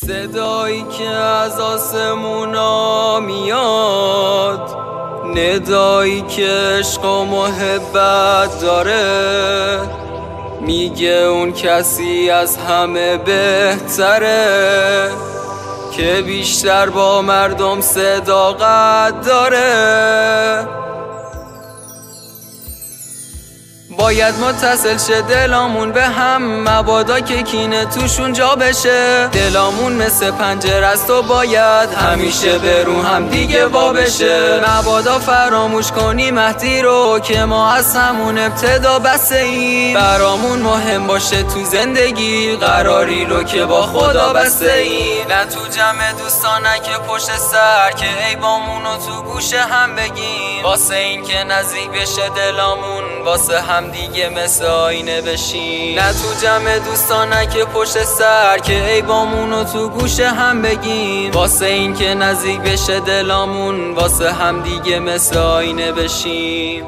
صدایی که از آسمونا میاد ندایی که عشق و محبت داره. میگه اون کسی از همه بهتره که بیشتر با مردم صداقت داره. باید متصل شه دلامون به هم مبادا که کینه توشون جا بشه. دلامون مثل پنجره است و باید همیشه برو هم دیگه وا بشه. مبادا فراموش کنی مهدی رو که ما از همون ابتدا بسه ای برامون مهم باشه تو زندگی قراری رو که با خدا بسته ای نه تو جمع دوستانه که پشت سر که ای بامونو تو گوشه هم بگیم. واسه این که نزدیک بشه دلامون واسه هم دیگه مثل آینه بشین نه تو جمع دوستانه که پشت سر که ای بامونو تو گوشه هم بگیم. واسه این که نزدیک بشه دلامون واسه هم دیگه مثل آینه بشیم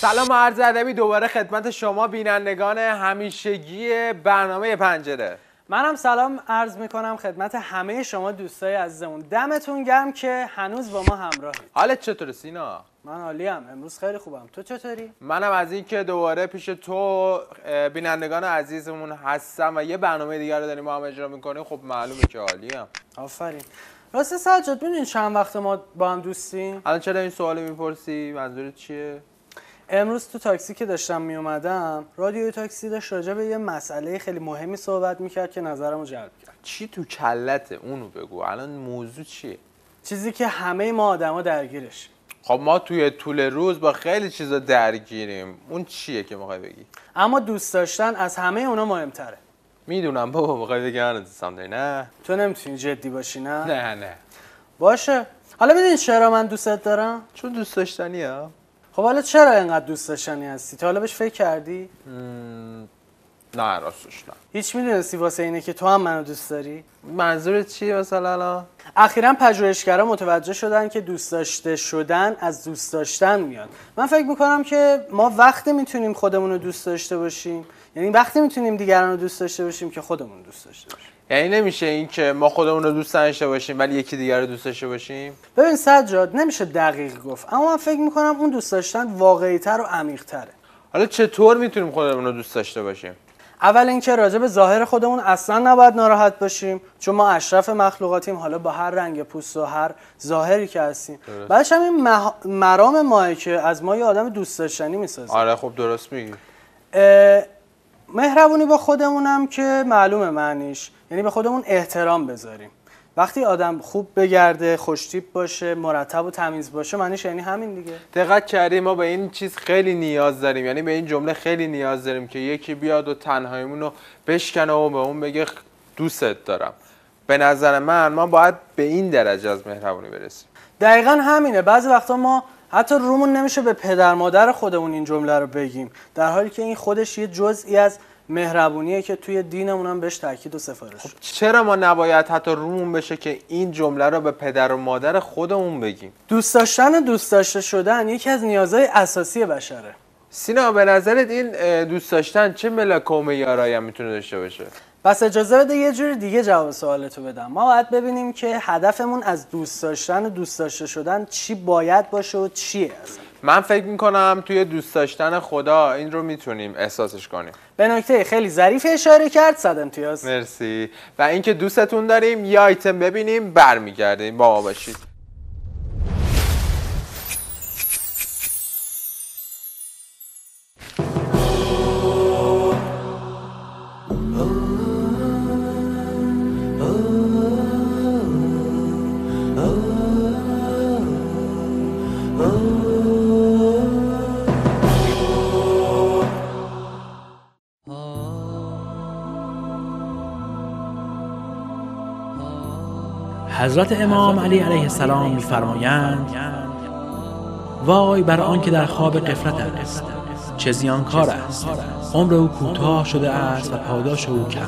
سلام عرض ادبی دوباره خدمت شما بینندگان همیشگی برنامه پنجره. منم سلام عرض می‌کنم خدمت همه شما دوستای عزیزمون. دمتون گرم که هنوز با ما همراهید. حالت چطوره سینا؟ من عالیم. امروز خیلی خوبم. تو چطوری؟ منم از این که دوباره پیش تو بینندگان عزیزمون هستم و یه برنامه دیگر رو داریم ما هم اجرا می‌کنیم. خب معلومه که عالیم. آفرین. راستی سجاد ببینین چند وقت ما با هم دوستیم؟ الان چرا این سوال می‌پرسی؟ منظورت چیه؟ امروز تو تاکسی که داشتم میومدم رادیو تاکسی داشت راجع به یه مسئله خیلی مهمی صحبت می‌کرد که نظرمو جلب کرد. چی تو کلته؟ اونو بگو. الان موضوع چیه؟ چیزی که همه ما آدما درگیرش. خب ما توی طول روز با خیلی چیزا درگیریم. اون چیه که می‌خوای بگی؟ اما دوست داشتن از همه اونا مهمتره. می‌دونم بابا می‌خوای بگی من دوستم داری نه. تو نمی‌تونی جدی باشی نه؟ نه نه. باشه. حالا ببین چرا من دوستت دارم؟ چون دوست داشتنی ها خب حالا چرا اینقدر دوست داشتنی هستی؟ تا حالا بهش فکر کردی؟ نه راستش نه. هیچ می‌دونستی واسه اینه که تو هم منو دوست داری؟ منظورت چیه مثلا الان؟ اخیرا پژوهشگرا متوجه شدن که دوست داشته شدن از دوست داشتن میاد. من فکر می‌کنم که ما وقتی می‌تونیم خودمون رو دوست داشته باشیم. یعنی وقتی می‌تونیم دیگران رو دوست داشته باشیم که خودمون دوست داشته باشیم. یعنی نمیشه این که ما خودمون رو دوست داشته باشیم ولی یکی دیگر رو دوست داشته باشیم؟ ببین سجاد نمیشه دقیق گفت اما من فکر می‌کنم اون دوست داشتن واقعی تر و عمیق تره حالا چطور می‌تونیم خودمون رو دوست داشته باشیم؟ اول اینکه راجع به ظاهر خودمون اصلا نباید ناراحت باشیم چون ما اشرف مخلوقاتیم حالا با هر رنگ پوست و هر ظاهری که هستیم. بعدش هم این مه... مرام ماه که از ما یه آدم دوست داشتنی می‌سازه. آره خب درست میگی. مهربونی با خودمونم که معلومه معنیش. یعنی به خودمون احترام بذاریم. وقتی آدم خوب بگرده خوشتیپ باشه مرتب و تمیز باشه معنیش یعنی همین دیگه. دقت کردیم ما به این چیز خیلی نیاز داریم. یعنی به این جمله خیلی نیاز داریم که یکی بیاد و تنهاییمون رو بشکنه و به اون بگه دوستت دارم. به نظر من ما باید به این درجه از مهربونی برسیم. دقیقا همینه. بعضی وقتا ما حتی رومون نمیشه به پدر مادر خودمون این جمله رو بگیم. در حالی که این خودش یه جزئی از مهربونیه که توی دینمون هم بهش تاکید و سفارش شده. چرا ما نباید حتی رومون بشه که این جمله رو به پدر و مادر خودمون بگیم؟ دوست داشتن و دوست داشته شدن یکی از نیازهای اساسی بشره. سینا به نظرت این دوست داشتن چه ملاک و معیارایی هم می‌تونه داشته باشه؟ پس اجازه بده یه جور دیگه جواب سوالتو بدم. ما باید ببینیم که هدفمون از دوست داشتن و دوست داشته شدن چی باید باشه و چیه اصلا. من فکر می‌کنم توی دوست داشتن خدا این رو می‌تونیم احساسش کنیم. به نکته خیلی ظریف اشاره کرد صد امتیاز. مرسی. و اینکه دوستتون داریم یه آیتم ببینیم برمیگردیم. با ما باشید. حضرت امام علی علیه السلام می‌فرمایند وای بر آن که در خواب قفلت است چه زیانکار است. عمر او کوتاه شده است و پاداش او کم.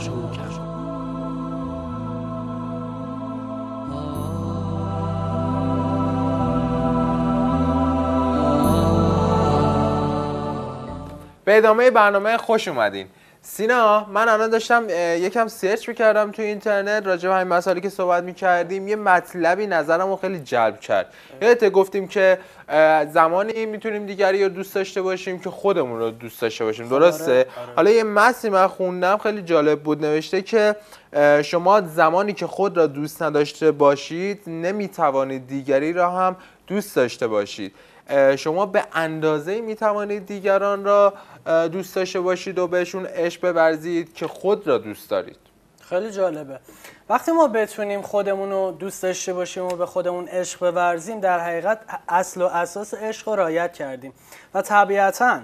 به ادامه برنامه خوش اومدین. سینا من الان داشتم یکم سرچ می‌کردم تو اینترنت راجع به همین مسائلی که صحبت می‌کردیم یه مطلبی نظرمو خیلی جلب کرد. یادت گفتیم که زمانی می‌تونیم دیگری رو دوست داشته باشیم که خودمون رو دوست داشته باشیم. درسته؟ آره. حالا یه متنی من خوندم خیلی جالب بود نوشته که شما زمانی که خود را دوست نداشته باشید نمی‌توانید دیگری را هم دوست داشته باشید. شما به اندازه می توانید دیگران را دوست داشته باشید و بهشون عشق بورزید که خود را دوست دارید. خیلی جالبه. وقتی ما بتونیم خودمون رو دوست داشته باشیم و به خودمون عشق بورزیم در حقیقت اصل و اساس عشق رو رعایت کردیم. و طبیعتا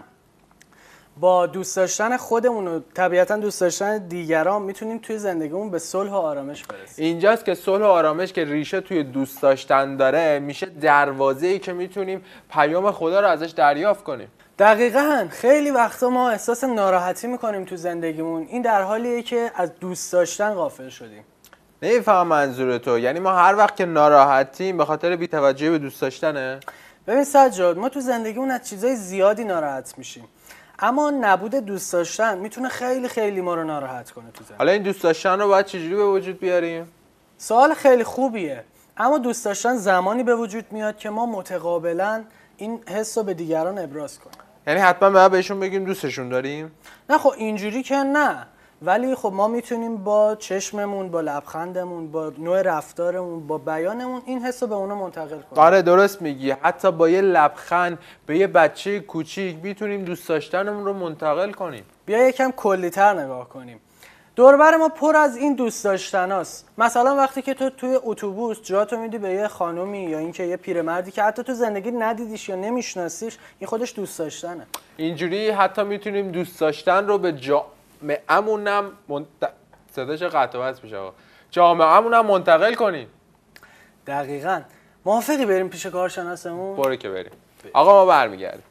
با دوست داشتن خودمون و طبیعتا دوست داشتن دیگران می‌تونیم توی زندگیمون به صلح و آرامش برسیم. اینجاست که صلح و آرامش که ریشه توی دوست داشتن داره میشه دروازه ای که می‌تونیم پیام خدا رو ازش دریافت کنیم. دقیقا. خیلی وقتا ما احساس ناراحتی می‌کنیم تو زندگیمون. این در حالیه که از دوست داشتن غافل شدیم. نمیفهم منظور تو. یعنی ما هر وقت که ناراحتیم به خاطر بی‌توجهی به دوست داشتنه؟ ببین سجاد ما تو زندگیمون از چیزای زیادی ناراحت میشیم. اما نبود دوست داشتن می‌تونه خیلی خیلی ما رو ناراحت کنه تو زندگی حالا این دوست داشتن رو باید چجوری به وجود بیاریم؟ سوال خیلی خوبیه. اما دوست داشتن زمانی به وجود میاد که ما متقابلا این حس رو به دیگران ابراز کنیم. یعنی حتما باید بهشون بگیم دوستشون داریم؟ نه خب اینجوری که نه. ولی خب ما می‌تونیم با چشممون با لبخندمون با نوع رفتارمون با بیانمون این حس رو به اونا منتقل کنیم. آره درست میگی. حتی با یه لبخند به یه بچه کوچیک می‌تونیم دوست داشتنمون رو منتقل کنیم. بیا یکم کلیتر نگاه کنیم. دوربر ما پر از این دوست داشتناست. مثلا وقتی که تو توی اتوبوس جاتو میدی به یه خانومی یا اینکه یه پیرمردی که حتی تو زندگی ندیدیش یا نمیشناسیش این خودش دوست داشتنه. اینجوری حتی می‌تونیم دوست داشتن رو به جامعه‌مونم منت... صداش قطع وصل میشه آقا. جامعه‌مونم منتقل کنیم. دقیقا. موافقی بریم پیش کارشناسمون؟ برو که بریم. آقا ما برمیگردیم.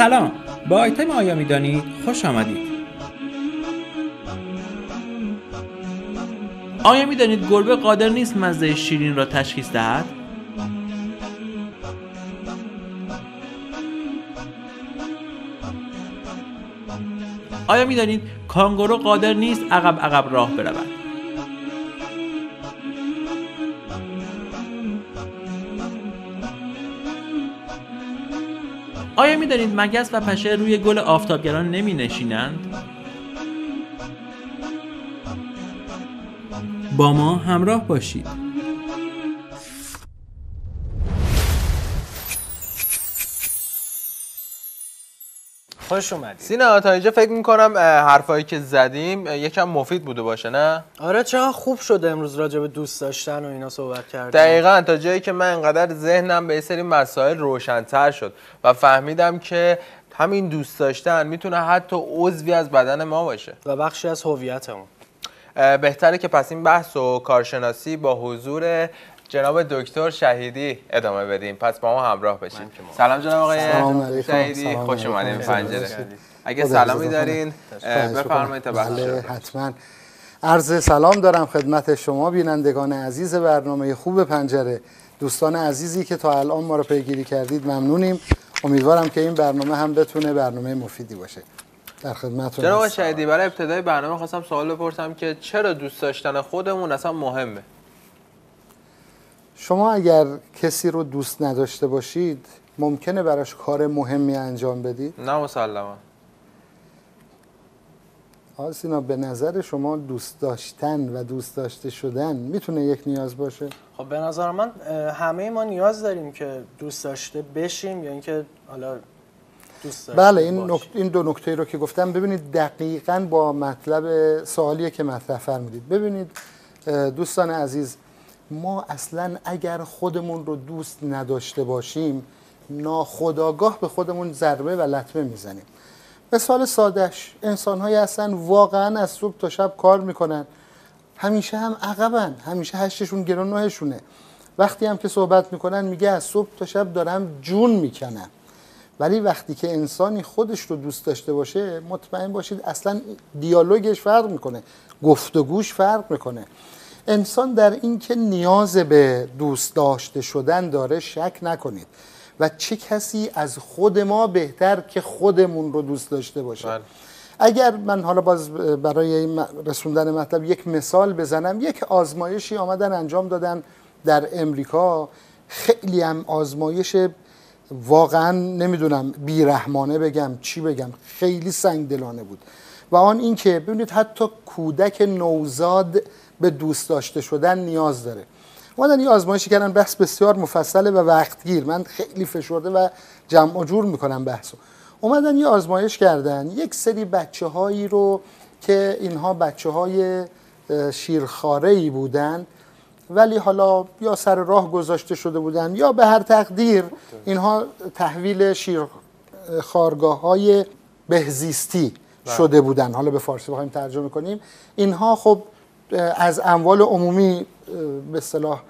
سلام. با آیتم آیا می‌دانید خوش آمدید. آیا می‌دانید گربه قادر نیست مزه شیرین را تشخیص دهد؟ آیا می‌دانید کانگورو قادر نیست عقب عقب راه برود؟ آیا می‌دانید مگس و پشه روی گل آفتابگران نمی نشینند؟ با ما همراه باشید خوش اومدید. سینا تا اینجا فکر می‌کنم حرفایی که زدیم یکم مفید بوده باشه نه؟ آره چقدر خوب شده امروز راجع به دوست داشتن و اینا صحبت کردیم. دقیقا تا جایی که من انقدر ذهنم به یه سری مسائل روشنتر شد و فهمیدم که همین دوست داشتن می‌تونه حتی عضوی از بدن ما باشه. و بخشی از هویتمون. بهتره که پس این بحث و کارشناسی با حضور جناب دکتر شهیدی ادامه بدیم. پس با ما همراه بشید سلام جناب آقای. شهیدی. خوش. اومدین. پنجره. اگه سلامی دارین. بفرمایید تا بحث بله. حتما. عرض سلام دارم خدمت شما بینندگان عزیز برنامه خوب پنجره. دوستان عزیزی که تا الان ما رو پیگیری کردید ممنونیم. امیدوارم که این برنامه هم بتونه برنامه مفیدی باشه. در خدمتتون جناب. شهیدی برای ابتدای برنامه خواستم سوال بپرسم که چرا دوست داشتن خودمون؟ اصلا مهمه. شما اگر کسی رو دوست نداشته باشید ممکنه براش کار مهمی انجام بدید؟ نه مسلما. آقای سینا به نظر شما دوست داشتن و دوست داشته شدن می‌تونه یک نیاز باشه؟ خب به نظر من همه ما نیاز داریم که دوست داشته بشیم یا اینکه حالا دوست داشته بله این, باشیم. نکت- این دو نکته رو که گفتم ببینید دقیقا با مطلب سوالیه که مطرح فرمودید. ببینید دوستان عزیز ما اصلا اگر خودمون رو دوست نداشته باشیم ناخداگاه به خودمون ضربه و لطمه می‌زنیم. مثال سادش انسان های هستن واقعا از صبح تا شب کار می‌کنن. همیشه هم عقبن همیشه هشتشون گرون نوهشونه. وقتی هم که صحبت می‌کنن میگه از صبح تا شب دارم جون می‌کنم ولی وقتی که انسانی خودش رو دوست داشته باشه مطمئن باشید اصلا دیالوگش فرق می‌کنه گفتگوش فرق می‌کنه. انسان در این که نیاز به دوست داشته شدن داره شک نکنید. و چه کسی از خود ما بهتر که خودمون رو دوست داشته باشه؟ بله. اگر من حالا باز برای این رسوندن مطلب یک مثال بزنم یک آزمایشی آمدن انجام دادن در امریکا. خیلی هم آزمایش واقعا نمی‌دونم بیرحمانه بگم چی بگم خیلی سنگدلانه بود. و آن این که ببینید حتی کودک نوزاد به دوست داشته شدن نیاز داره. اومدن یه آزمایشی کردن بحث بسیار مفصله و وقتگیر. من خیلی فشرده و جمع و جور می‌کنم بحثو. اومدن یه آزمایش کردن. یک سری بچه هایی رو که اینها بچه های شیرخاره ای بودن ولی حالا یا سر راه گذاشته شده بودن یا به هر تقدیر اینها تحویل شیرخارگاه های بهزیستی شده بودن. حالا به فارسی بخوایم ترجمه کنیم. اینها خب از اموال عمومی به اصطلاح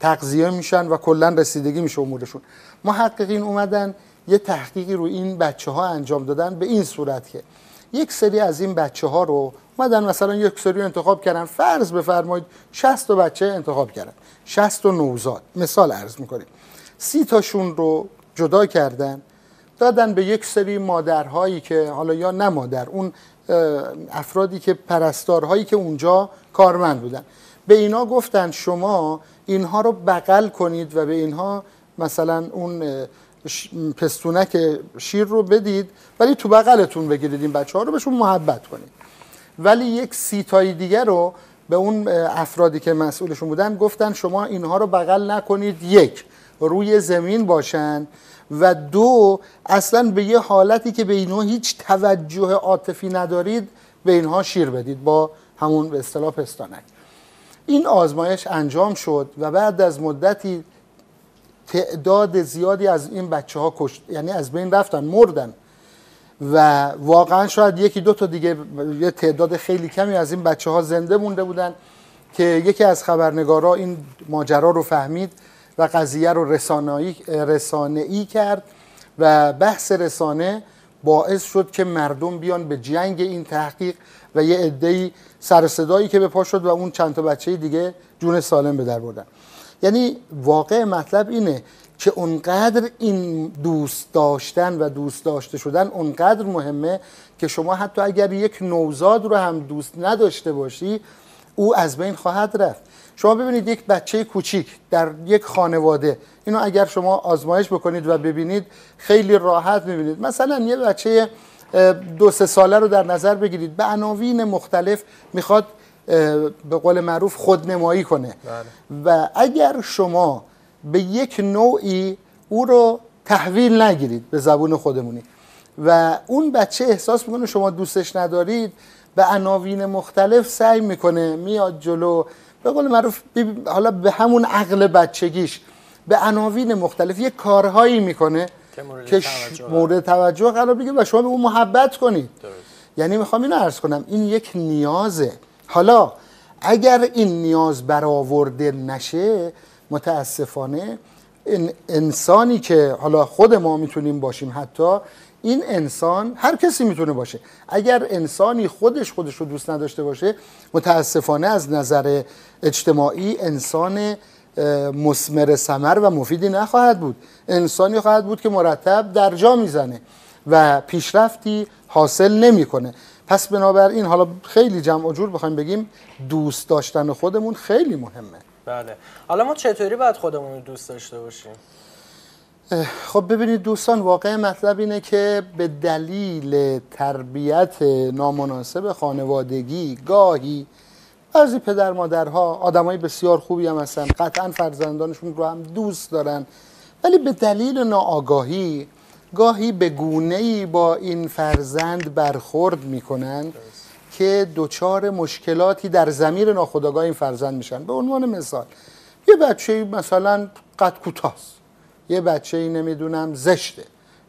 تغذیه میشن و کلا رسیدگی میشه امورشون. محققین اومدن یه تحقیقی رو این بچه ها انجام دادن به این صورت که یک سری از این بچه ها رو اومدن مثلا یک سری انتخاب کردن. فرض بفرمایید 60 تا بچه انتخاب کردن. 60 تا نوزاد. مثال عرض می‌کنیم. سی تاشون رو جدا کردن دادن به یک سری مادرهایی که حالا یا نه مادر اون افرادی که پرستارهایی که اونجا کارمند بودن. به اینا گفتن شما اینها رو بغل کنید و به اینها مثلا اون پستونک شیر رو بدید ولی تو بغلتون بگیرید این بچه ها رو بهشون محبت کنید. ولی یک سیتایی دیگر رو به اون افرادی که مسئولشون بودن گفتن شما اینها رو بغل نکنید یک روی زمین باشن. و دو اصلا به یه حالتی که به اینها هیچ توجه عاطفی ندارید به اینها شیر بدید با همون به اصطلاح پستانک. این آزمایش انجام شد و بعد از مدتی تعداد زیادی از این بچه ها کشت یعنی از بین رفتن مردن. و واقعا شاید یکی دو تا دیگه یه تعداد خیلی کمی از این بچه ها زنده مونده بودن که یکی از خبرنگارا این ماجرا رو فهمید و قضیه رو رسانه ای کرد و بحث رسانه باعث شد که مردم بیان به جنگ این تحقیق و یه عده‌ای سر صدایی که به پا شد و اون چند تا بچه دیگه جون سالم به در بردن. یعنی واقع مطلب اینه که اونقدر این دوست داشتن و دوست داشته شدن اونقدر مهمه که شما حتی اگر یک نوزاد رو هم دوست نداشته باشی او از بین خواهد رفت. شما ببینید یک بچه کوچیک در یک خانواده. اینو اگر شما آزمایش بکنید و ببینید خیلی راحت می‌بینید. مثلا یه بچه دو سه ساله رو در نظر بگیرید. به عناوین مختلف می‌خواد به قول معروف خودنمایی کنه. بله. و اگر شما به یک نوعی او رو تحویل نگیرید به زبون خودمونی و اون بچه احساس می‌کنه شما دوستش ندارید به عناوین مختلف سعی می‌کنه میاد جلو به قول معروف حالا به همون عقل بچگیش به عناوین مختلف یه کارهایی می‌کنه که مورد توجه قرار بگیره و شما به اون محبت کنید. یعنی می‌خوام اینو عرض کنم این یک نیازه. حالا اگر این نیاز برآورده نشه متاسفانه انسانی که حالا خود ما می‌تونیم باشیم حتی این انسان هر کسی می‌تونه باشه. اگر انسانی خودش خودش رو دوست نداشته باشه متاسفانه از نظر اجتماعی انسان مسمر سمر و مفیدی نخواهد بود. انسانی خواهد بود که مرتب در جا می‌زنه و پیشرفتی حاصل نمی‌کنه. پس بنابراین حالا خیلی جمع و جور بخوایم بگیم دوست داشتن خودمون خیلی مهمه. بله. حالا ما چطوری باید خودمون رو دوست داشته باشیم؟ خب ببینید دوستان واقع مطلب اینه که به دلیل تربیت نامناسب خانوادگی گاهی بعضی پدر مادرها آدمای بسیار خوبی هم هستن قطعا فرزندانشون رو هم دوست دارن ولی به دلیل ناآگاهی گاهی به گونه با این فرزند برخورد می‌کنن که دچار مشکلاتی در زمیر ناخودآگاه این فرزند میشن. به عنوان مثال یه بچه مثلا قد کوتاست یه بچه ای نمی‌دونم زشته.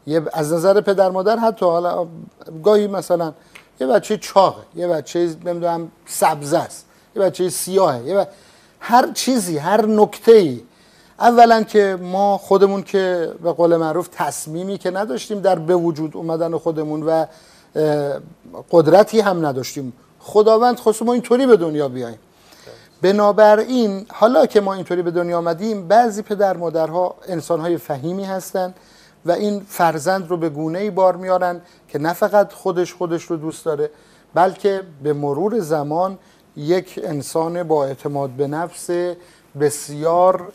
یه از نظر پدر مادر حتی حالا گاهی مثلا یه بچه چاقه یه بچه نمی‌دونم سبزه است یه بچه سیاهه یه ب... هر چیزی هر نکته ای اولا که ما خودمون که به قول معروف تصمیمی که نداشتیم در به وجود اومدن خودمون و قدرتی هم نداشتیم. خداوند خصوص ما اینطوری به دنیا بیاییم. بنابراین حالا که ما اینطوری به دنیا آمدیم بعضی پدر مادرها انسانهای فهیمی هستند و این فرزند رو به گونه ای بار میارن که نه فقط خودش خودش رو دوست داره بلکه به مرور زمان یک انسان با اعتماد به نفس بسیار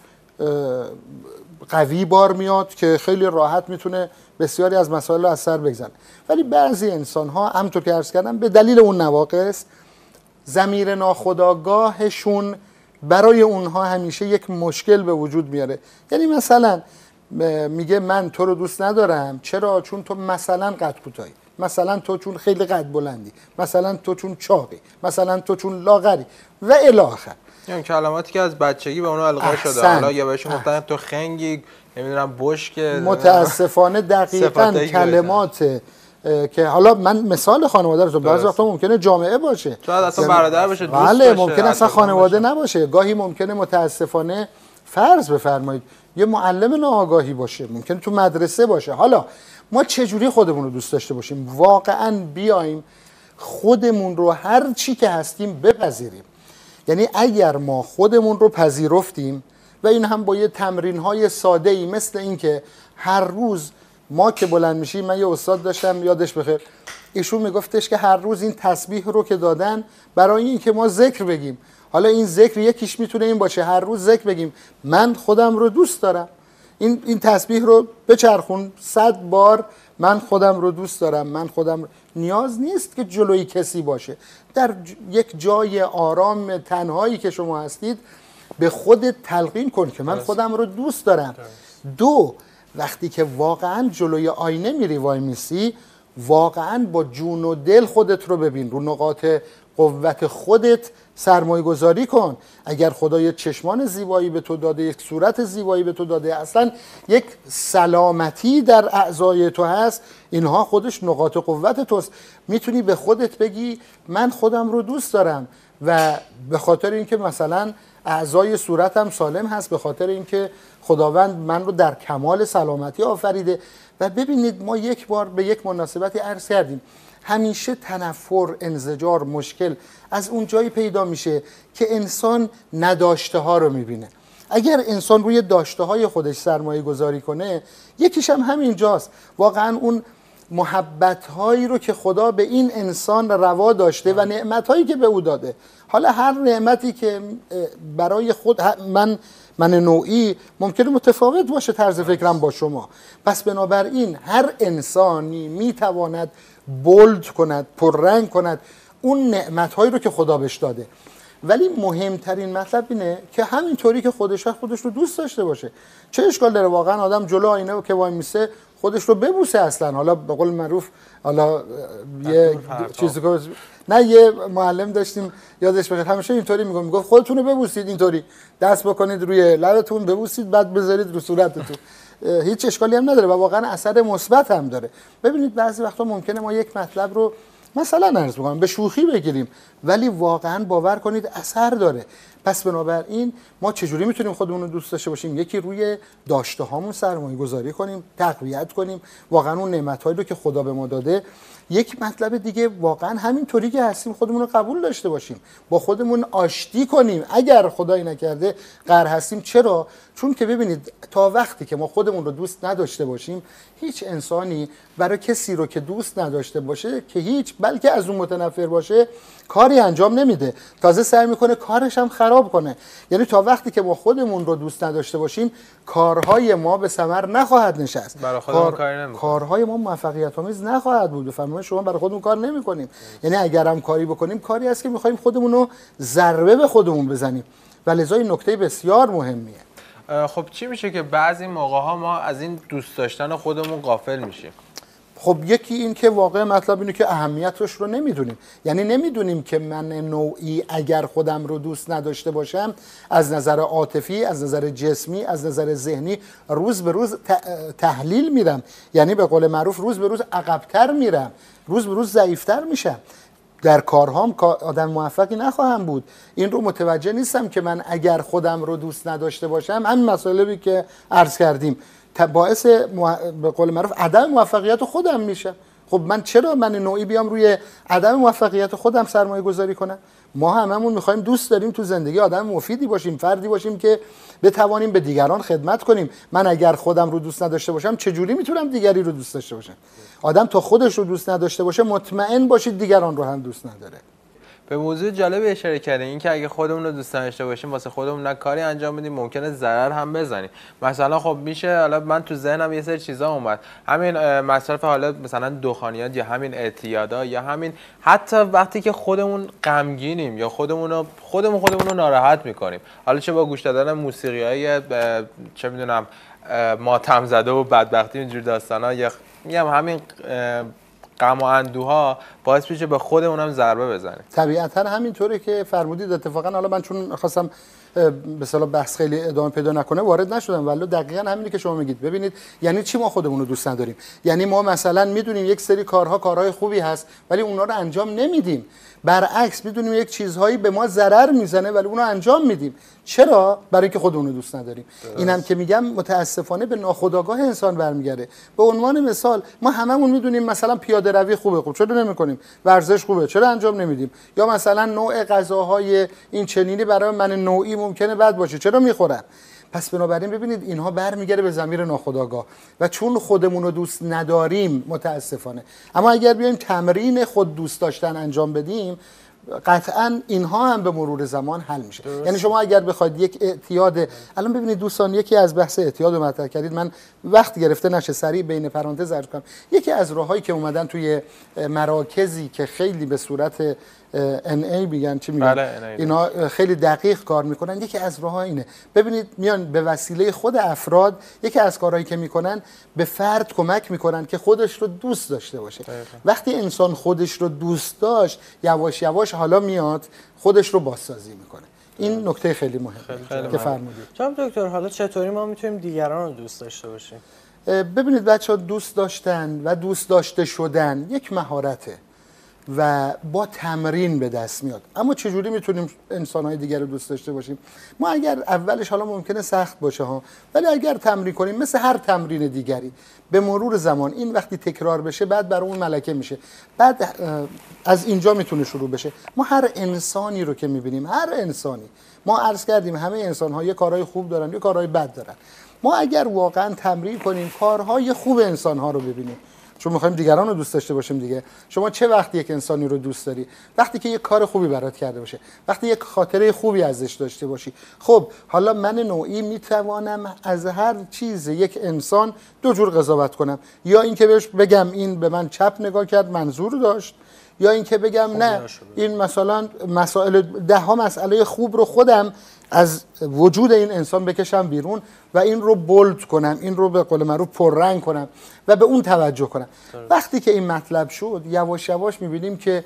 قوی بار میاد که خیلی راحت می‌تونه بسیاری از مسائل رو از سر بگذن ولی بعضی انسان ها همطور که عرض کردم به دلیل اون نواقص زمیر ناخداگاهشون برای اونها همیشه یک مشکل به وجود میاره. یعنی مثلا میگه من تو رو دوست ندارم چرا؟ چون تو مثلا قد کوتاهی. مثلا تو چون خیلی قد بلندی. مثلا تو چون چاقی. مثلا تو چون لاغری. و الی آخر. این کلماتی که از بچگی به اونو القا شده. حالا یا بهشون گفتن تو خنگی نمی‌دونم بشک متاسفانه دقیقا کلمات که حالا من مثال خانواده رو بعضی وقتا ممکنه جامعه باشه. شاید اصلا یعنی برادر باشه دوست بله ممکنه اصلا خانواده نباشه. گاهی ممکنه متاسفانه فرض بفرمایید یه معلم ناآگاهی باشه ممکنه تو مدرسه باشه. حالا ما چجوری خودمون رو دوست داشته باشیم؟ واقعا بیایم خودمون رو هر چی که هستیم بپذیریم. یعنی اگر ما خودمون رو پذیرفتیم و این هم با یه تمرین های ساده ای مثل اینکه هر روز ما که بلند میشیم من یه استاد داشتم یادش بخیر. ایشون میگفتش که هر روز این تسبیح رو که دادن برای اینکه ما ذکر بگیم. حالا این ذکر یکیش می‌تونه این باشه هر روز ذکر بگیم. من خودم رو دوست دارم. این این تسبیح رو بچرخون. صد بار من خودم رو دوست دارم. من خودم نیاز نیست که جلوی کسی باشه. در یک جای آرام تنهایی که شما هستید به خودت تلقین کن که من خودم رو دوست دارم. دو وقتی که واقعا جلوی آینه میری وای میسی واقعا با جون و دل خودت رو ببین رو نقاط قوت خودت سرمایه گذاری کن. اگر خدا چشمان زیبایی به تو داده یک صورت زیبایی به تو داده اصلا یک سلامتی در اعضای تو هست اینها خودش نقاط قوت توست. می‌تونی به خودت بگی من خودم رو دوست دارم و به خاطر اینکه مثلا اعضای صورتم سالم هست به خاطر اینکه خداوند من رو در کمال سلامتی آفریده. و ببینید ما یک بار به یک مناسبتی عرض کردیم. همیشه تنفر انزجار مشکل از اون جایی پیدا میشه که انسان نداشته ها رو می‌بینه. اگر انسان روی داشته های خودش سرمایه گذاری کنه یکیش هم همینجاست واقعا اون محبت هایی رو که خدا به این انسان روا داشته و نعمت هایی که به او داده حالا هر نعمتی که برای خود من من نوعی ممکنه متفاوت باشه طرز فکرم با شما. پس بنابراین هر انسانی می‌تواند بولد کند پررنگ کند اون نعمت هایی رو که خدا بهش داده. ولی مهمترین مطلب اینه که همینطوری که خودش خودش رو دوست داشته باشه. چه اشکال داره؟ واقعا آدم جلو آینه که وای میسه خودش رو ببوسه اصلا. حالا به قول معروف حالا یه چیزی که نه یه معلم داشتیم یادش بخیر همیشه اینطوری میگم می‌گفت خودتون رو ببوسید اینطوری. دست بکنید روی لبتون ببوسید بعد بذارید رو صورتتون. هیچ اشکالی هم نداره و واقعا اثر مثبت هم داره. ببینید بعضی وقتا ممکنه ما یک مطلب رو مثلا عرض بکنم به شوخی بگیریم ولی واقعا باور کنید اثر داره. پس بنابراین ما چجوری می‌تونیم خودمون رو دوست داشته باشیم؟ یکی روی داشته هامون سرمایه گذاری کنیم تقویت کنیم. واقعا اون نعمت رو که خدا به ما داده یک مطلب دیگه واقعا همینطوری که هستیم خودمون رو قبول داشته باشیم. با خودمون آشتی کنیم. اگر خدایی نکرده قرار هستیم. چرا؟ چون که ببینید تا وقتی که ما خودمون رو دوست نداشته باشیم هیچ انسانی برای کسی رو که دوست نداشته باشه که هیچ بلکه از اون متنفر باشه کاری انجام نمیده. تازه سعی می‌کنه کارش هم خراب کنه. یعنی تا وقتی که ما خودمون رو دوست نداشته باشیم کارهای ما به ثمر نخواهد نشست. برای کار کارهای ما موفقیت آمیز نخواهد بود. بفرمایید شما برای خودمون کار نمی‌کنیم. یعنی اگر هم کاری بکنیم کاری است که می‌خوایم خودمون رو ضربه به خودمون بزنیم. و لذا این نکته بسیار مهمیه. خب چی میشه که بعضی موقع ها ما از این دوست داشتن خودمون قافل میشیم؟ خب یکی این که واقع مطلب اینه که اهمیتش رو نمی‌دونیم. یعنی نمی‌دونیم که من نوعی اگر خودم رو دوست نداشته باشم از نظر عاطفی از نظر جسمی از نظر ذهنی روز به روز تحلیل میرم یعنی به قول معروف روز به روز عقبتر میرم. روز به روز ضعیفتر میشم. در کارهام آدم موفقی نخواهم بود. این رو متوجه نیستم که من اگر خودم رو دوست نداشته باشم همین مسائلی که عرض کردیم. باعث به قول معروف عدم موفقیت خودم میشه. خب من چرا من نوعی بیام روی عدم موفقیت خودم سرمایه گذاری کنم؟ ما هممون می‌خوایم دوست داریم تو زندگی آدم مفیدی باشیم فردی باشیم که بتوانیم به دیگران خدمت کنیم. من اگر خودم رو دوست نداشته باشم چجوری می‌تونم دیگری رو دوست داشته باشم؟ آدم تا خودش رو دوست نداشته باشه مطمئن باشید دیگران رو هم دوست نداره. به موضوع جالب اشاره کردین اینکه اگه خودمون رو دوست داشته باشیم واسه خودمون نه کاری انجام بدیم ممکنه ضرر هم بزنیم. مثلا خب میشه حالا من تو ذهنم یه سری چیزا اومد. همین مصرف حالا مثلا دخانیات یا همین اعتیادا یا همین حتی وقتی که خودمون غمگینیم یا خودمون رو خودمون خودمون رو ناراحت می‌کنیم. حالا چه با گوش دادن موسیقی های چه می‌دونم ماتم زده و بدبختی اینجور داستانا یا میگم همین غم و اندوها باعث میشه به خودمون هم ضربه بزنه. طبیعتا همینطوره که فرمودید اتفاقا حالا من چون خواستم به صلاح بحث خیلی ادامه پیدا نکنه وارد نشدم ولی دقیقا همینی که شما میگید. ببینید یعنی چی ما خودمون رو دوست نداریم؟ یعنی ما مثلا می‌دونیم یک سری کارها کارهای خوبی هست ولی اونا رو انجام نمیدیم. برعکس می‌دونیم یک چیزهایی به ما ضرر می‌زنه ولی اونو انجام میدیم. چرا؟ برای اینکه خودمون رو دوست نداریم. اینم که میگم متاسفانه به ناخودآگاه انسان برمیگرده. به عنوان مثال ما هممون می‌دونیم مثلا پیاده روی خوبه. خوب چرا نمی‌کنیم؟ ورزش خوبه. چرا انجام نمیدیم؟ یا مثلا نوع غذاهای این چنینی برای من نوعی ممکنه بد باشه. چرا می‌خورم؟ پس بنابراین ببینید اینها برمیگرده به زمیر ناخودآگاه و چون خودمون رو دوست نداریم متاسفانه. اما اگر بیایم تمرین خود دوست داشتن انجام بدیم قطعا اینها هم به مرور زمان حل میشه. یعنی شما اگر بخواید یک اعتیاد الان ببینید دوستان یکی از بحث اعتیاد رو مطرح کردید. من وقت گرفته نشه سریع بین پرانتز ارز کنم. یکی از راههایی که اومدن توی مراکزی که خیلی به صورت ان ای میگن چی میگن؟ بله اینا خیلی دقیق کار می‌کنن. یکی از راه اینه. ببینید میان به وسیله خود افراد یکی از کارهایی که می‌کنن به فرد کمک می‌کنن که خودش رو دوست داشته باشه. وقتی انسان خودش رو دوست داشت یواش یواش حالا میاد خودش رو بازسازی می‌کنه. این نکته خیلی مهمه که فرمودید. جناب دکتر حالا چطوری ما می‌تونیم دیگران رو دوست داشته باشیم؟ ببینید بچه ها دوست داشتن و دوست داشته شدن یک مهارته. و با تمرین به دست میاد. اما چجوری می‌تونیم انسانهای دیگر رو دوست داشته باشیم؟ ما اگر اولش حالا ممکنه سخت باشه ها ولی اگر تمرین کنیم مثل هر تمرین دیگری به مرور زمان این وقتی تکرار بشه بعد برای اون ملکه میشه. بعد از اینجا می‌تونه شروع بشه. ما هر انسانی رو که می‌بینیم هر انسانی ما عرض کردیم همه انسان ها یه کارهای خوب دارن یه کارهای بد دارن. ما اگر واقعا تمرین کنیم کارهای خوب انسان ها رو ببینیم. چون می‌خوایم دیگران رو دوست داشته باشیم دیگه. شما چه وقتی یک انسانی رو دوست داری؟ وقتی که یک کار خوبی برات کرده باشه. وقتی یک خاطره خوبی ازش داشته باشی. خب حالا من نوعی می‌توانم از هر چیز یک انسان دو جور قضاوت کنم. یا اینکه بهش بگم این به من چپ نگاه کرد منظور داشت. یا اینکه بگم خب، نه این مثلا مسائل ده ها مسئله خوب رو خودم از وجود این انسان بکشم بیرون و این رو بولد کنم این رو به قول معروف پررنگ کنم و به اون توجه کنم. وقتی که این مطلب شد یواش یواش می‌بینیم که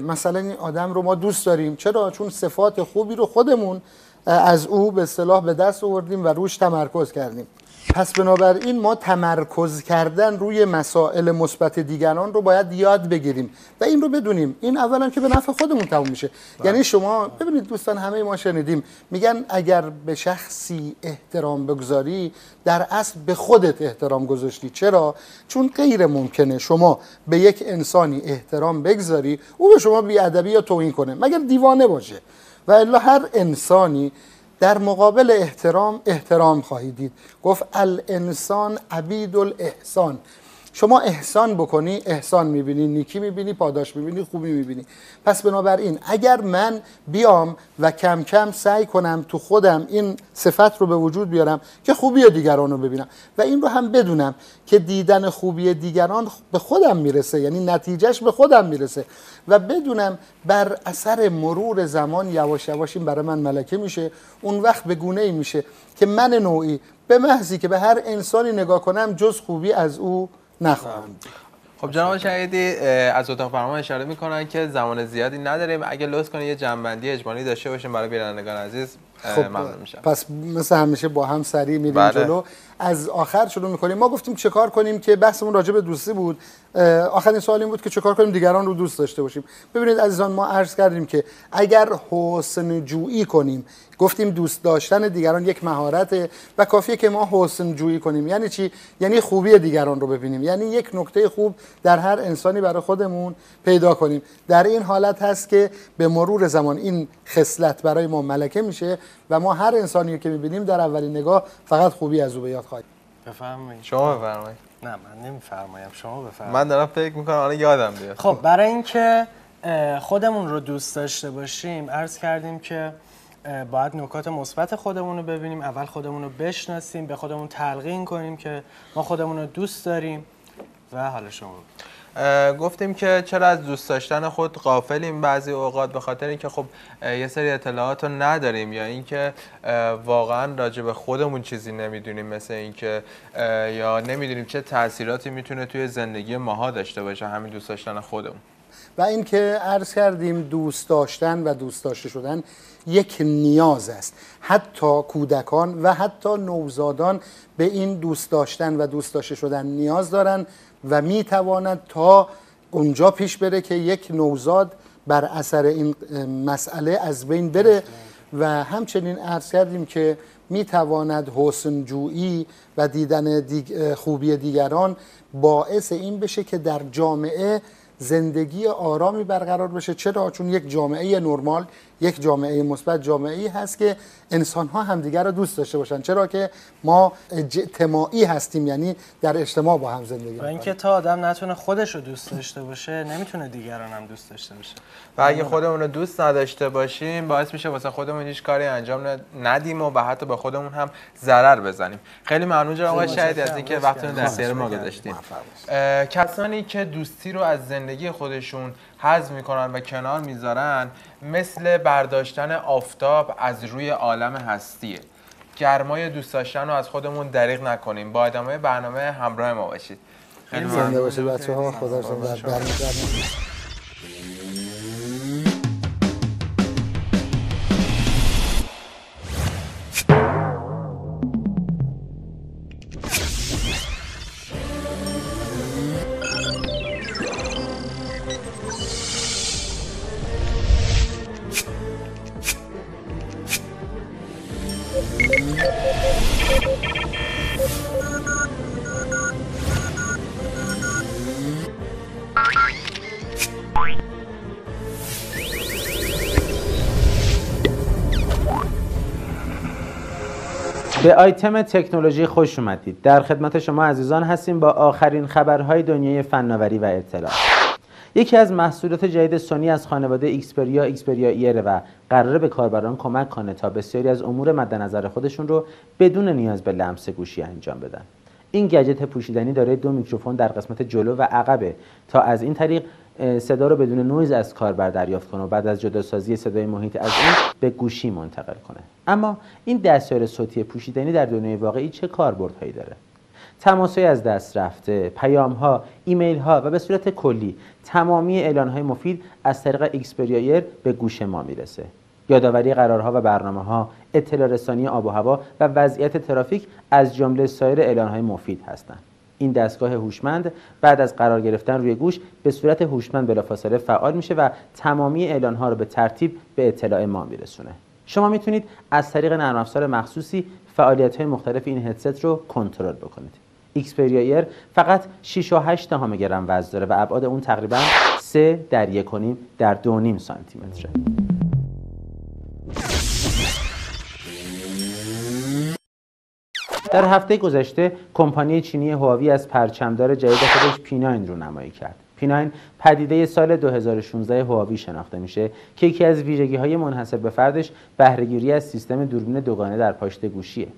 مثلا این آدم رو ما دوست داریم. چرا؟ چون صفات خوبی رو خودمون از او به صلاح به دست آوردیم و روش تمرکز کردیم. پس بنابراین ما تمرکز کردن روی مسائل مثبت دیگران رو باید یاد بگیریم و این رو بدونیم. این اولا که به نفع خودمون تموم میشه. بله. یعنی شما ببینید دوستان همه ما شنیدیم. میگن اگر به شخصی احترام بگذاری در اصل به خودت احترام گذاشتی. چرا؟ چون غیر ممکنه شما به یک انسانی احترام بگذاری او به شما بیادبی یا توهین کنه. مگر دیوانه باشه. و الا هر انسانی در مقابل احترام احترام خواهید دید. گفت الانسان عبید الاحسان. شما احسان بکنی احسان می‌بینی نیکی می‌بینی پاداش می‌بینی خوبی می‌بینی. پس بنابراین اگر من بیام و کم کم سعی کنم تو خودم این صفت رو به وجود بیارم که خوبی دیگران رو ببینم و این رو هم بدونم که دیدن خوبی دیگران به خودم می‌رسه یعنی نتیجهش به خودم می‌رسه و بدونم بر اثر مرور زمان یواش یواش این برای من ملکه میشه اون وقت به گونه میشه که من نوعی به محضی که به هر انسانی نگاه کنم جز خوبی از او نخواهم خب جناب شهیدی از اتاق فرمان اشاره می‌کنن که زمان زیادی نداریم. اگه لطف کنید یه جنبندی اجمالی داشته باشیم برای بینندگان عزیز خب ممنون میشم. پس مثل همیشه با هم سریع میریم بله. جلو. از آخر شروع می‌کنیم. ما گفتیم چه کار کنیم که بحثمون راجع به دوستی بود. آخرین سوال این بود که چه کار کنیم دیگران رو دوست داشته باشیم. ببینید عزیزان ما عرض کردیم که اگر حسن جویی کنیم گفتیم دوست داشتن دیگران یک مهارته و کافیه که ما حسن جویی کنیم. یعنی چی؟ یعنی خوبی دیگران رو ببینیم. یعنی یک نکته خوب در هر انسانی برای خودمون پیدا کنیم. در این حالت هست که به مرور زمان این خصلت برای ما ملکه میشه و ما هر انسانی رو که می‌بینیم در اولین نگاه فقط خوبی از او به یاد خواهیم. بفرمایید. شما بفرمایید. نه من نمیفرمایم. شما بفرمایید. من دارم فکر می‌کنم الان یادم بیاد. خب برای اینکه خودمون رو دوست داشته باشیم عرض کردیم که باید نکات مثبت خودمون رو ببینیم اول خودمون رو بشناسیم به خودمون تلقین کنیم که ما خودمون رو دوست داریم. و حالا شما. گفتیم که چرا از دوست داشتن خود غافلیم بعضی اوقات به خاطر اینکه خب یه سری اطلاعات رو نداریم یا اینکه واقعا راجع به خودمون چیزی نمی‌دونیم مثل اینکه یا نمی‌دونیم چه تاثیراتی می‌تونه توی زندگی ماها داشته باشه همین دوست داشتن خودمون. و اینکه عرض کردیم دوست داشتن و دوست داشته شدن یک نیاز است. حتی کودکان و حتی نوزادان به این دوست داشتن و دوست داشته شدن نیاز دارند و می تواند تا اونجا پیش بره که یک نوزاد بر اثر این مسئله از بین بره. و همچنین عرض کردیم که می تواند حسن جویی و دیدن دیگ- خوبی دیگران باعث این بشه که در جامعه زندگی آرامی برقرار بشه. چرا؟ چون یک جامعه نرمال یک جامعه مثبت جامعه ای هست که انسان ها همدیگر رو دوست داشته باشن. چرا که ما اجتماعی هستیم یعنی در اجتماع با هم زندگی و می‌کنیم. اینکه تا آدم نتونه خودش رو دوست داشته باشه نمی‌تونه دیگران هم دوست داشته باشه. و اگه خودمون رو دوست نداشته باشیم باعث میشه واسه خودمون هیچ کاری انجام ند- ندیم و به حتی به خودمون هم ضرر بزنیم. خیلی ممنون جناب آقای شهیدی از اینکه وقتتون در اختیار ما گذاشتین. کسانی که دوستی رو از زندگی خودشون حذف می‌کنن و کنار می‌ذارن مثل برداشتن آفتاب از روی عالم هستیه. گرمای دوست داشتن رو از خودمون دریغ نکنیم. با ادامه برنامه همراه ما باشید. خیلی زنده باشه بچه ها خدا آیتم تکنولوژی خوش اومدید. در خدمت شما عزیزان هستیم با آخرین خبرهای دنیای فناوری و اطلاع. یکی از محصولات جدید سونی از خانواده Xperia Xperia Ear ه و قراره به کاربران کمک کنه تا بسیاری از امور مد نظر خودشون رو بدون نیاز به لمس گوشی انجام بدن. این گجت پوشیدنی دارای دو میکروفون در قسمت جلو و عقبه تا از این طریق صدا رو بدون نویز از کاربر دریافت کنه و بعد از جداسازی صدای محیط از اون به گوشی منتقل کنه اما این دستیار صوتی پوشیدنی در دنیای واقعی چه کاربردهایی داره تماسهای از دست رفته، پیام ها، ایمیل ها و به صورت کلی تمامی اعلان های مفید از طریق Xperia Ear به گوش ما می‌رسه. یادآوری قرارها و برنامه ها، اطلاع رسانی آب و هوا و وضعیت ترافیک از جمله سایر اعلان های مفید هستند. این دستگاه هوشمند بعد از قرار گرفتن روی گوش به صورت هوشمند بلافاصله فعال میشه و تمامی اعلان ها رو به ترتیب به اطلاع ما میرسونه. شما می‌تونید از طریق نرم افزار مخصوصی فعالیت های مختلف این هدست رو کنترل بکنید. Xperia Ear فقط 6 و 8 دهم گرم وزن داره و ابعاد اون تقریبا 3 در 1 در 2.5 سانتی متره. در هفته گذشته کمپانی چینی هواوی از پرچمدار جدید خودش P9 رونمایی کرد. P9 پدیده سال 2016 هواوی شناخته میشه که یکی از ویژگی های منحصر به فردش بهرهگیری از سیستم دوربین دوگانه در پشت گوشیه.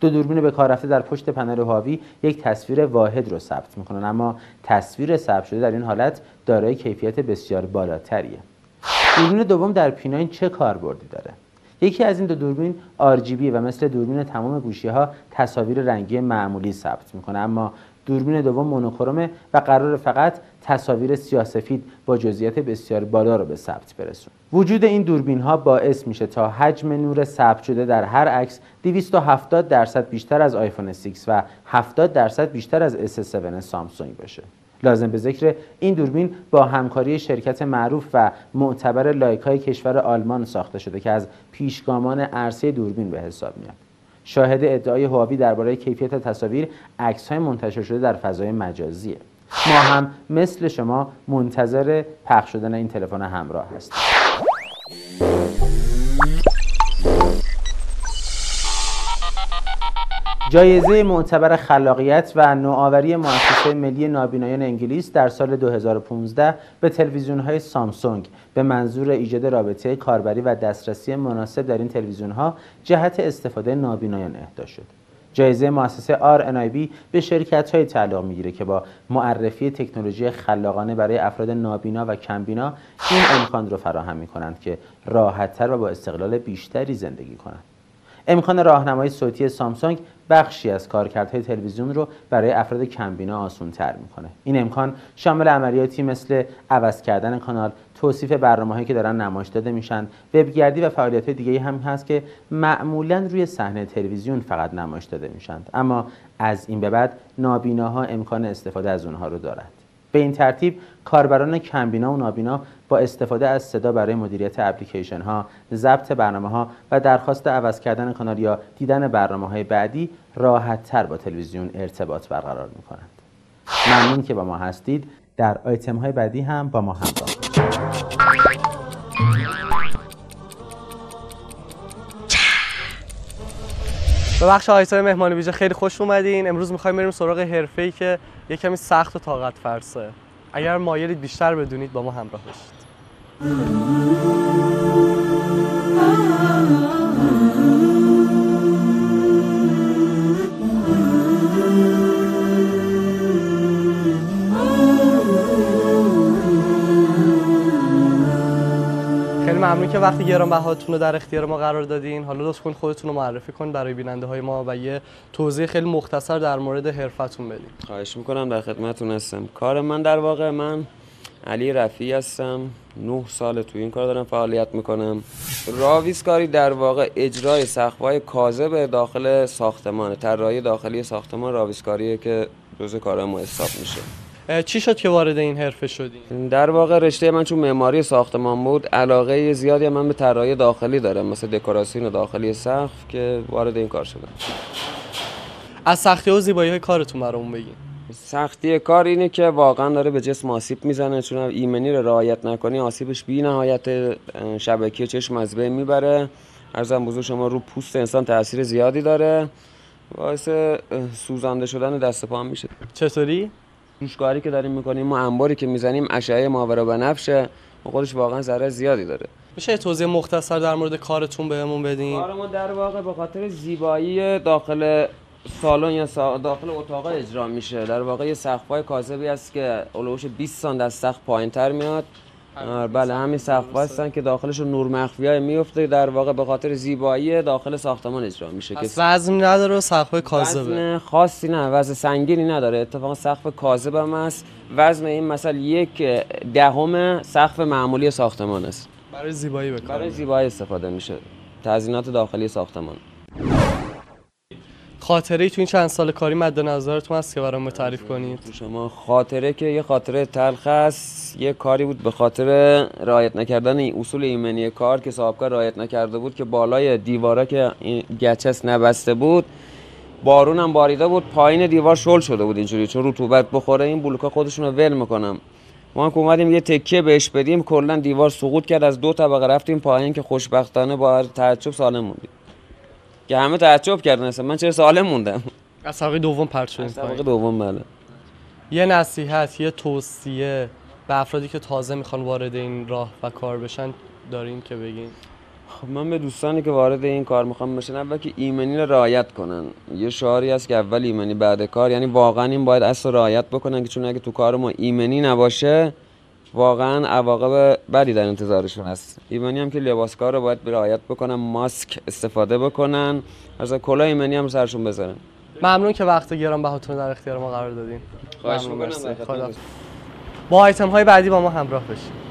دو دوربین به کار رفته در پشت پنل هواوی یک تصویر واحد رو ثبت می‌کنن اما تصویر ثبت شده در این حالت دارای کیفیت بسیار بالاتریه. دوربین دوم در پیناین چه کاربردی داره؟ یکی از این دو دوربین RGB و مثل دوربین تمام گوشی ها تصاویر رنگی معمولی ثبت می‌کنه. اما دوربین دوم مونوکرومه و قرار فقط تصاویر سیاسفید با جزئیات بسیار بالا رو به ثبت برسون وجود این دوربین ها باعث میشه تا حجم نور ثبت شده در هر عکس 270 درصد بیشتر از آیفون 6 و 70 درصد بیشتر از S7 سامسونگ باشه. لازم به ذکر این دوربین با همکاری شرکت معروف و معتبر لایکای کشور آلمان ساخته شده که از پیشگامان عرصه دوربین به حساب میاد. شاهد ادعای هواوی درباره کیفیت تصاویر عکس های منتشر شده در فضای مجازیه. ما هم مثل شما منتظر پخش شدن این تلفن همراه هستیم. جایزه معتبر خلاقیت و نوآوری مؤسسه ملی نابینایان انگلیس در سال 2015 به تلویزیون‌های سامسونگ به منظور ایجاد رابطه کاربری و دسترسی مناسب در این تلویزیون‌ها جهت استفاده نابینایان اهدا شد. جایزه مؤسسه RNIB به شرکت های تعلق می‌گیره که با معرفی تکنولوژی خلاقانه برای افراد نابینا و کمبینا این امکان رو فراهم می کنند که راحتتر و با استقلال بیشتری زندگی کنند. امکان راهنمایی صوتی سامسونگ بخشی از کارکردهای تلویزیون رو برای افراد کمبینا آسان تر می‌کنه. این امکان شامل عملیاتی مثل عوض کردن کانال توصیف برنامه هایی که دارن نمایش داده میشن وبگردی و فعالیت دیگه هم هست که معمولا روی صحنه تلویزیون فقط نمایش داده میشند اما از این به بعد نابیناها امکان استفاده از اونها رو دارند به این ترتیب کاربران کمبینا و نابینا با استفاده از صدا برای مدیریت اپلیکیشن ها، ضبط برنامه ها و درخواست عوض کردن کانال یا دیدن برنامه های بعدی راحت تر با تلویزیون ارتباط برقرار می کنند. ممنون که با ما هستید. در آیتم های بعدی هم با ما همراه به بخش آیتای مهمانی ویژه خیلی خوش اومدین. امروز می‌خوایم بریم سراغ حرفه‌ای که یه کمی سخت و طاقت فرسه. اگر مایلید بیشتر بدونید با ما همراه باشید. که وقتی گرانبهاتون رو در اختیار ما قرار دادین حالا لطف کنید خودتون رو معرفی کنید برای بیننده های ما و یه توضیح خیلی مختصر در مورد حرفتون بدین. خواهش می‌کنم در خدمتتون هستم. کار من در واقع من علی رفی هستم نه سال تو این کار دارم فعالیت می‌کنم. راویسکاری در واقع اجرای سقف‌های کاذب داخل ساختمان طراحی داخلی ساختمان راویسکاریه که جزء کار ما حساب میشه. چی شد که وارد این حرفه شدین؟ در واقع رشته من چون معماری ساختمان بود علاقه زیادی من به طراحی داخلی دارم مثل دکوراسیون داخلی سقف که وارد این کار شدم. از سختی و زیبایی های کارتون برامون بگین. سختی کار اینه که واقعا داره به جسم آسیب می‌زنه چون ایمنی رو رعایت نکنی آسیبش بی نهایت شبکه چشم از بین می‌بره. ارزم بزرگ شما رو پوست انسان تاثیر زیادی داره. باعث سوزانده شدن دست پا میشه. چطوری؟ جوشکاری که داریم می‌کنیم ما انباری که می‌زنیم اشعه ماورا بنفشه و خودش واقعا ضرر زیادی داره. میشه یه توضیح مختصر در مورد کارتون بهمون بدین؟ کار ما در واقع به خاطر زیبایی داخل سالن یا سا- داخل اتاق اجرا میشه. در واقع یه سقف‌های کاذبی هست که اولوش 20 سانت از سقف پایینتر میاد. بله همین سقف هستن که داخلش نور مخفی های میفته در واقع به خاطر زیبایی داخل ساختمان اجرا میشه. که وزن نداره و سقف کاذبه. وزن خاصی نه وزن سنگینی نداره. اتفاقا سقف کاذب هم هست. وزن این مثلا یک دهم سقف معمولی ساختمان است. برای زیبایی بکار. برای زیبایی استفاده میشه. تزیینات داخلی ساختمان. خاطره تو این چند سال کاری مد نظرتون هست که برامون تعریف کنید؟ شما خاطره که یه خاطره تلخ است یه کاری بود به خاطر رعایت نکردن این اصول ایمنی کار که صاحبکار رعایت نکرده بود که بالای دیوارا که گچس نبسته بود بارون هم باریده بود پایین دیوار شل شده بود اینجوری چون رطوبت بخوره این بلوکا خودشون رو ول می‌کنم ما که اومدیم یه تکیه بهش بدیم کلا دیوار سقوط کرد از دو طبقه رفتیم پایین که خوشبختانه با تعجب سالم موندیم. که همه تعجب کردن اصلا. من چرا سالم موندم. از طبقه دوم پرت شدیم از طبقه. دوم بله. یه نصیحت یه توصیه به افرادی که تازه می‌خوان وارد این راه و کار بشن دارین که بگین. خب من به دوستانی که وارد این کار می‌خوام بشن اول که ایمنی رو رعایت کنن. یه شعاری هست که اول ایمنی بعد کار. یعنی واقعا این باید اصل رعایت بکنن که چون اگه تو کار ما ایمنی نباشه واقعا عواقب بدی در انتظارشون است ایمنی هم که لباسکار رو باید رعایت بکنن ماسک استفاده بکنن از کلاه ایمنی هم سرشون بذارن. ممنون که وقت گران بهاتون در اختیار ما قرار دادین. خواهش می‌کنم. با آیتم های بعدی با ما همراه بشید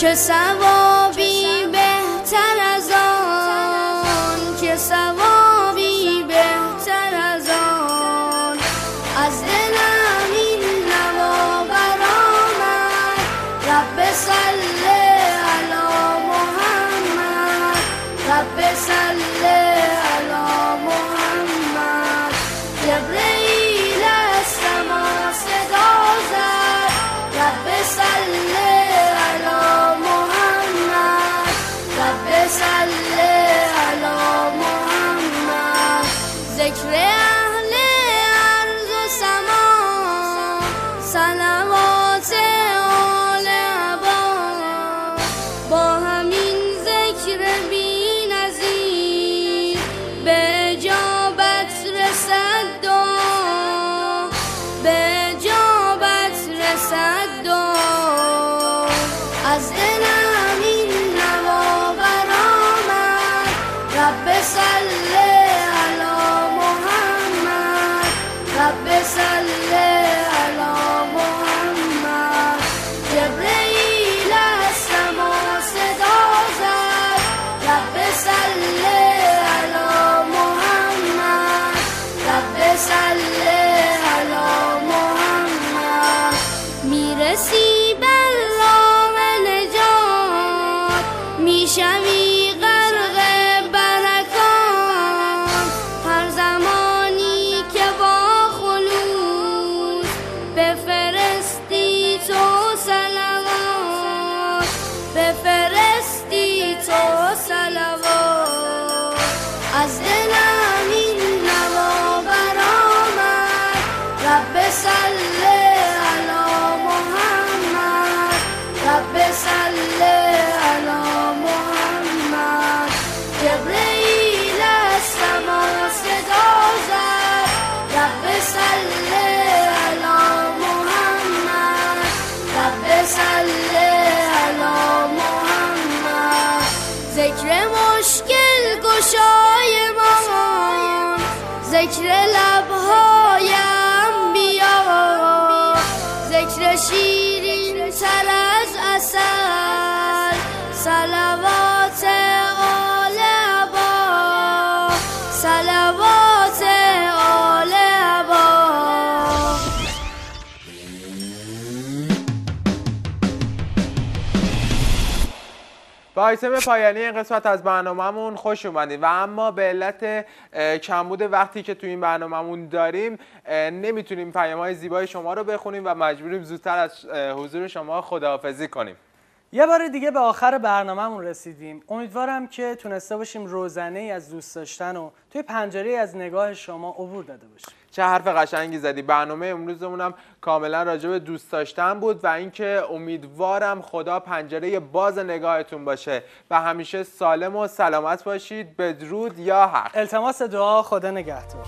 却散落。فکر شیرین تر از اصل تایسم پایانی این قسمت از برنامهمون خوش اومدید و اما به علت کمبود وقتی که تو این برنامهمون داریم نمی‌تونیم پیام های زیبای شما رو بخونیم و مجبوریم زودتر از حضور شما خداحافظی کنیم. یه بار دیگه به آخر برنامهمون رسیدیم. امیدوارم که تونسته باشیم روزنه ای از دوست داشتن و توی پنجره از نگاه شما عبور داده باشیم. چه حرف قشنگی زدی. برنامه امروزمون هم کاملا راجع به دوست داشتن بود و اینکه امیدوارم خدا پنجره باز نگاهتون باشه. و همیشه سالم و سلامت باشید بدرود یا حق. التماس دعا خدا نگهدار.